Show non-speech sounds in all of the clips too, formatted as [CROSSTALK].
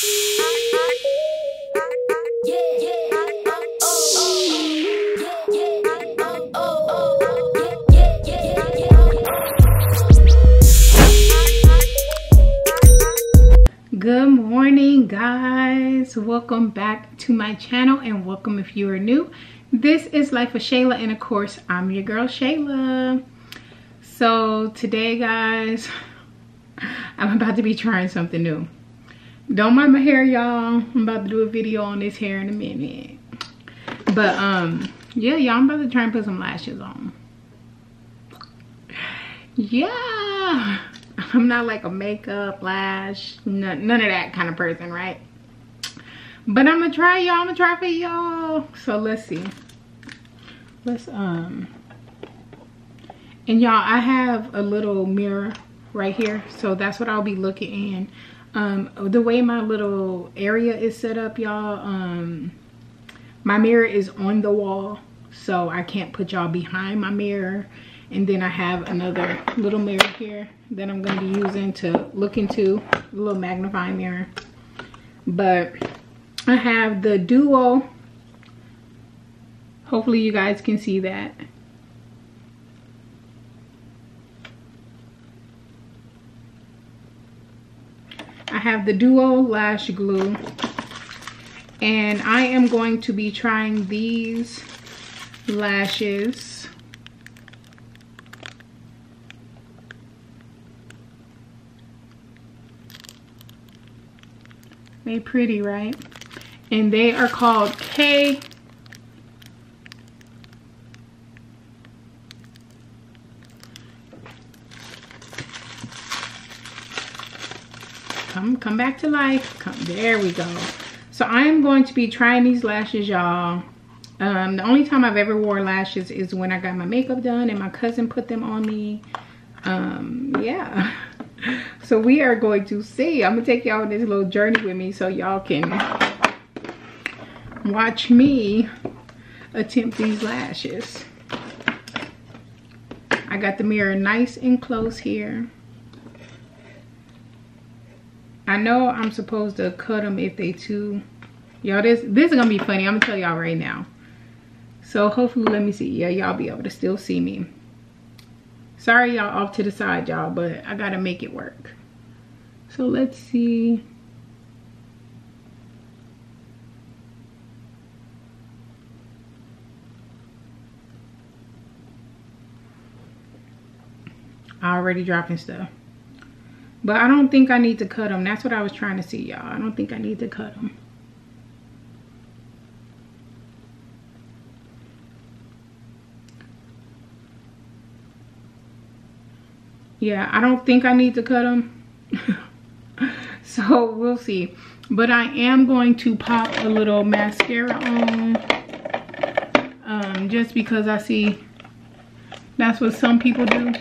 good morning guys. Welcome back to my channel and welcome if you are new. This is life of shayla and of course i'm your girl shayla. So today guys [LAUGHS] i'm about to be trying something new don't mind my hair y'all i'm about to do a video on this hair in a minute but um yeah y'all i'm about to try and put some lashes on yeah I'm not like a makeup, lash, none, none of that kind of person, right? But I'm gonna try y'all, I'm gonna try for y'all. So let's see. Let's, um, and y'all, I have a little mirror right here. So that's what I'll be looking in. Um, the way my little area is set up, y'all, um, my mirror is on the wall. So I can't put y'all behind my mirror. And then I have another little mirror here that I'm going to be using to look into a little magnifying mirror. But I have the duo. Hopefully you guys can see that I have the duo lash glue and I am going to be trying these lashes They pretty, right? And they are called K come come back to life. Come there we go. So i'm going to be trying these lashes y'all. Um, the only time i've ever wore lashes is when i got my makeup done and my cousin put them on me. Um, yeah. [LAUGHS] So we are going to see. I'm gonna take y'all on this little journey with me so y'all can watch me attempt these lashes. I got the mirror nice and close here i know i'm supposed to cut them if they too. Y'all this this is gonna be funny. I'm gonna tell y'all right now. So hopefully let me see. Yeah y'all be able to still see me. Sorry y'all off to the side y'all but i gotta make it work. So let's see. Already dropping stuff but i don't think i need to cut them that's what i was trying to see y'all. I don't think i need to cut them yeah i don't think i need to cut them [LAUGHS] so we'll see. But i am going to pop a little mascara on um, just because i see that's what some people do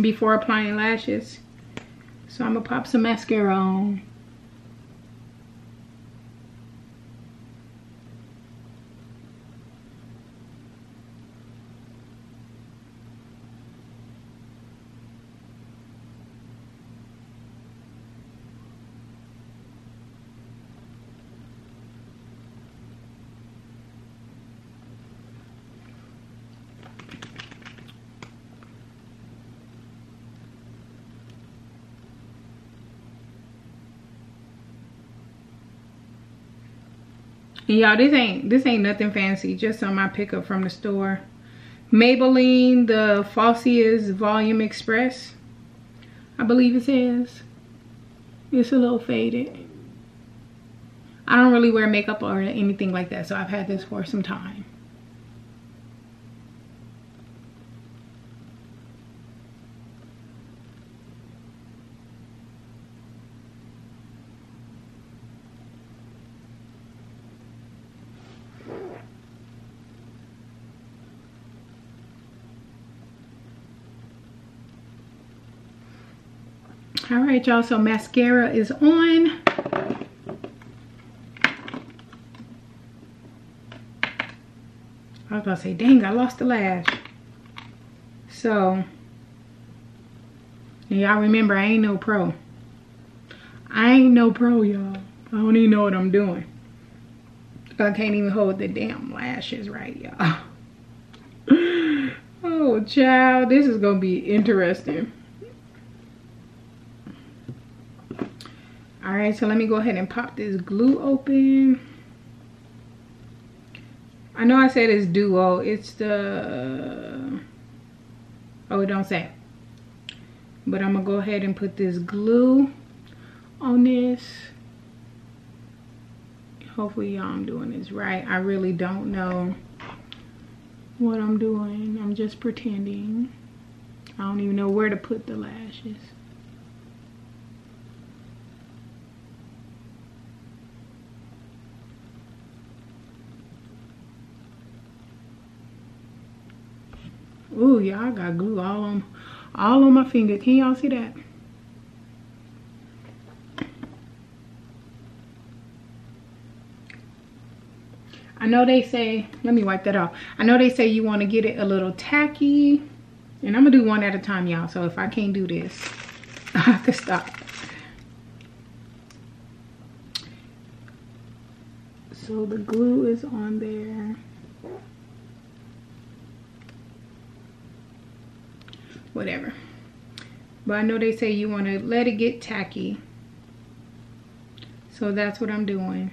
before applying lashes. So i'm gonna pop some mascara on y'all this ain't this ain't nothing fancy. Just some I pick up from the store. Maybelline the Falsies Volume Express. I believe it says it's a little faded. I don't really wear makeup or anything like that so I've had this for some time all right y'all so mascara is on I was gonna say dang I lost the lash so y'all remember I ain't no pro I ain't no pro, y'all. I don't even know what I'm doing. I can't even hold the damn lashes right, y'all. [LAUGHS] oh, child, this is gonna be interesting. All right, so let me go ahead and pop this glue open. I know I said it's duo. It's the, oh, it don't say. But I'm gonna go ahead and put this glue on this. Hopefully y'all I'm doing this right. I really don't know what I'm doing. I'm just pretending. I don't even know where to put the lashes. Ooh, y'all got glue all on all on my finger. Can y'all see that? I know they say, let me wipe that off. I know they say you want to get it a little tacky. And I'm going to do one at a time, y'all. So if I can't do this, [LAUGHS] I have to stop. So the glue is on there. Whatever. But I know they say you want to let it get tacky. So that's what I'm doing.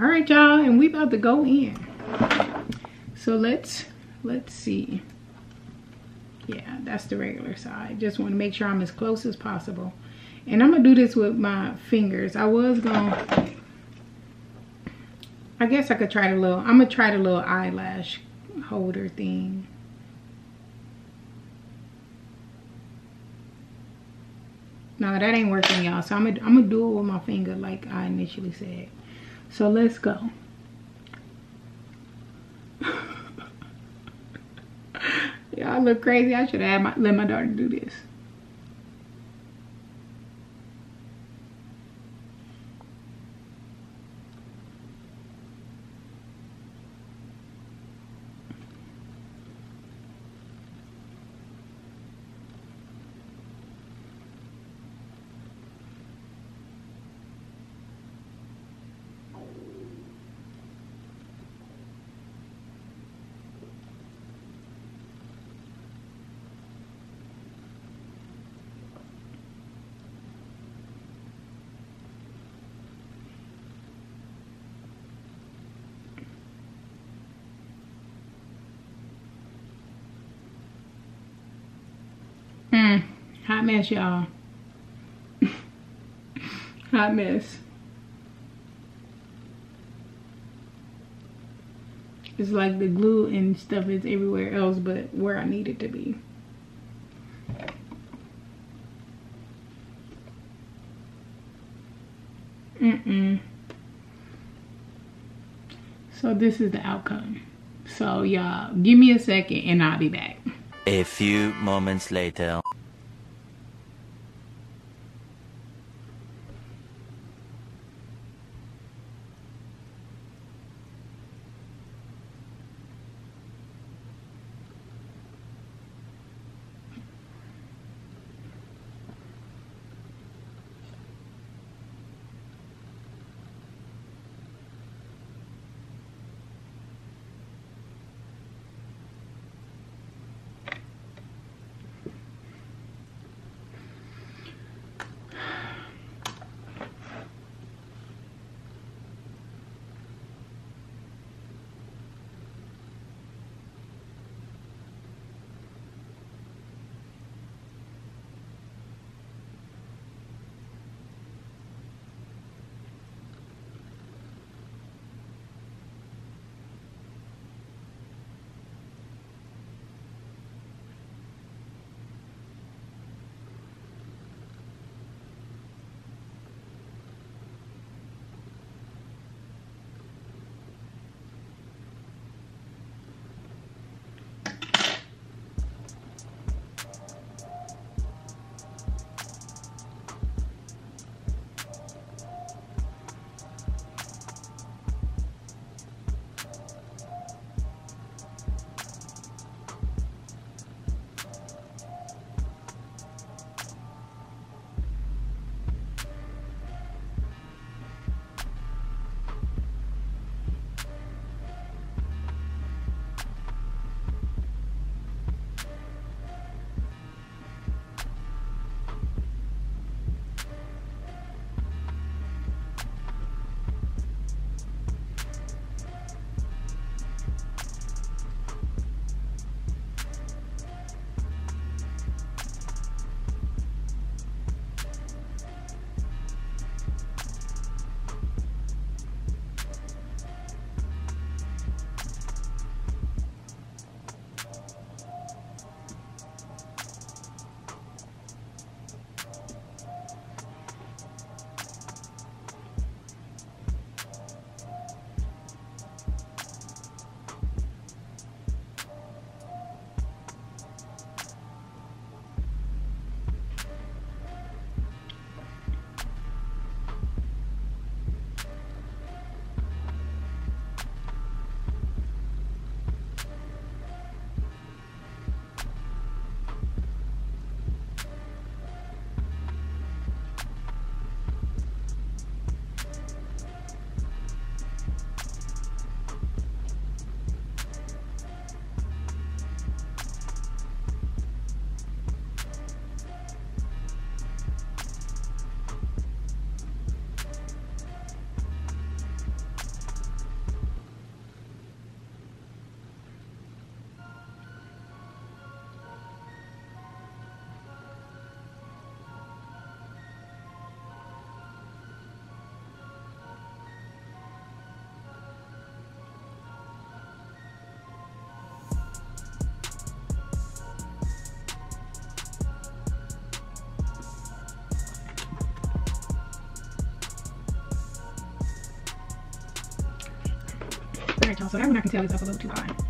all right y'all and we about to go in so let's let's see yeah that's the regular side. Just want to make sure i'm as close as possible. And i'm gonna do this with my fingers. I was gonna i guess i could try the little i'm gonna try the little eyelash holder thing. No that ain't working y'all. So i'm gonna i'm gonna do it with my finger like i initially said. So let's go. [LAUGHS] I look crazy. I should have my, let my daughter do this. Hot mess, y'all. [LAUGHS] hot mess. It's like the glue and stuff is everywhere else but where I need it to be. Mm-mm. So this is the outcome. So y'all, give me a second and I'll be back. A few moments later. Alright y'all, so that one I can tell is up a little too high.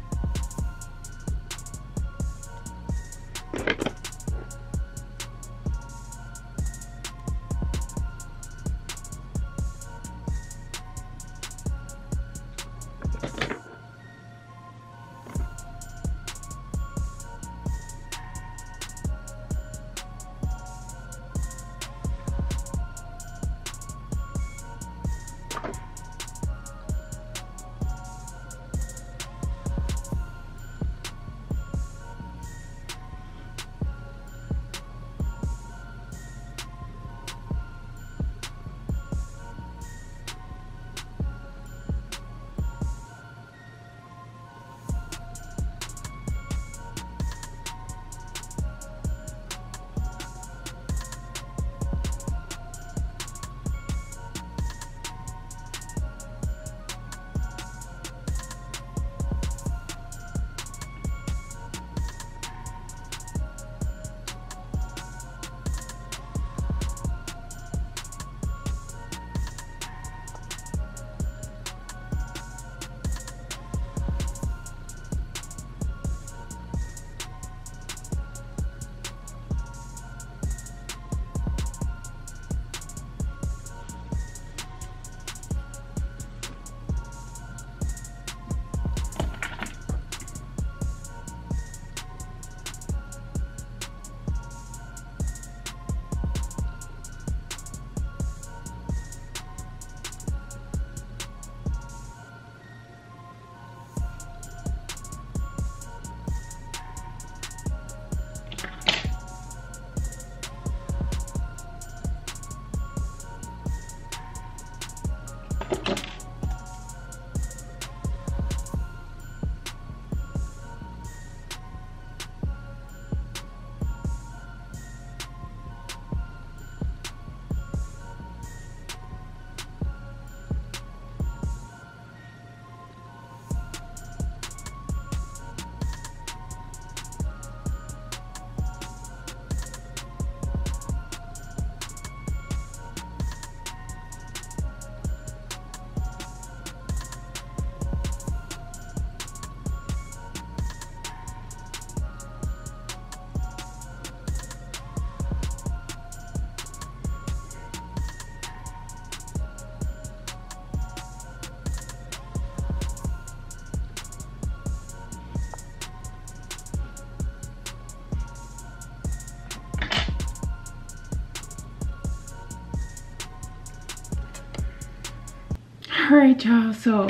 All right y'all so [LAUGHS]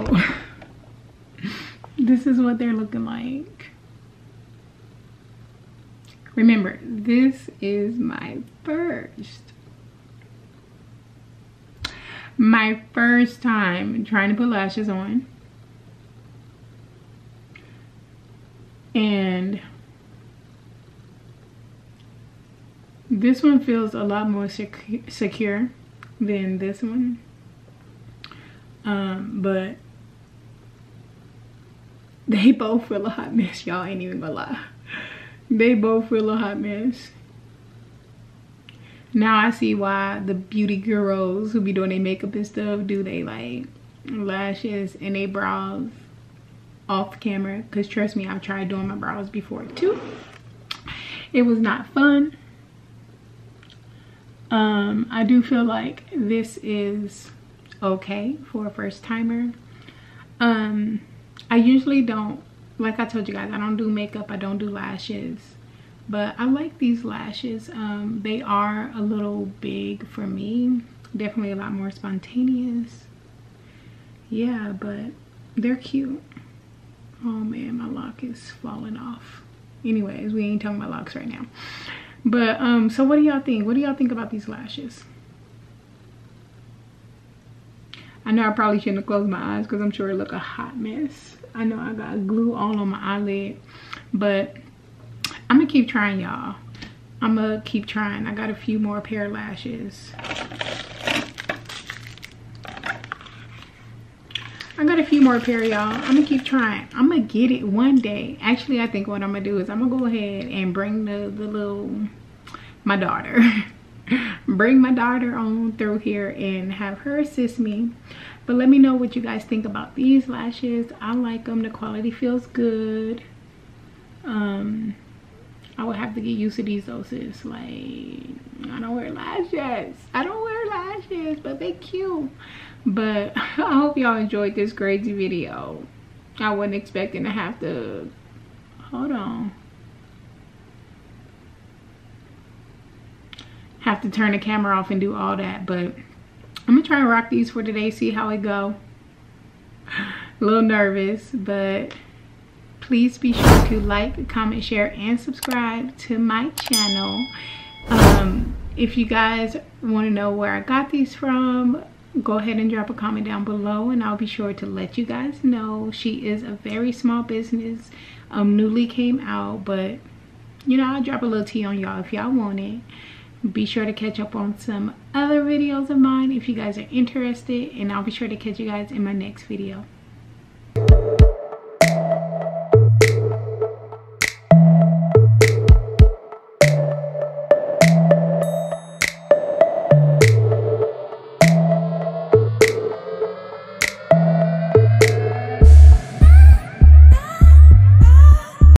this is what they're looking like. Remember this is my first. My first time trying to put lashes on. And this one feels a lot more sec secure than this one um, but they [LAUGHS] both feel a hot mess. Y'all ain't even gonna lie. They both feel a hot mess. Now I see why the beauty girls who be doing their makeup and stuff do they like lashes and they brows off camera. Cause trust me, I've tried doing my brows before too. It was not fun. Um, I do feel like this is okay for a first timer. Um i usually don't like i told you guys i don't do makeup i don't do lashes but i like these lashes. Um they are a little big for me definitely a lot more spontaneous. Yeah but they're cute. Oh man my lock is falling off. Anyways we ain't talking about locks right now. But um so what do y'all think? What do y'all think about these lashes I know I probably shouldn't have closed my eyes because I'm sure it look a hot mess. I know I got glue all on my eyelid, but I'm gonna keep trying y'all. I'm gonna keep trying. I got a few more pair of lashes. I got a few more pair y'all. I'm gonna keep trying. I'm gonna get it one day. Actually, I think what I'm gonna do is I'm gonna go ahead and bring the, the little, my daughter. [LAUGHS] [LAUGHS] bring my daughter on through here and have her assist me. But let me know what you guys think about these lashes. I like them the quality feels good. Um i would have to get used to these doses like i don't wear lashes. I don't wear lashes but they cute. But [LAUGHS] i hope y'all enjoyed this crazy video. I wasn't expecting to have to hold on have to turn the camera off and do all that but i'm gonna try and rock these for today see how it go. A little nervous but please be sure to like comment share and subscribe to my channel. Um, if you guys want to know where i got these from go ahead and drop a comment down below and i'll be sure to let you guys know. She is a very small business. Um newly came out but you know i'll drop a little tea on y'all if y'all want it be sure to catch up on some other videos of mine if you guys are interested and I'll be sure to catch you guys in my next video.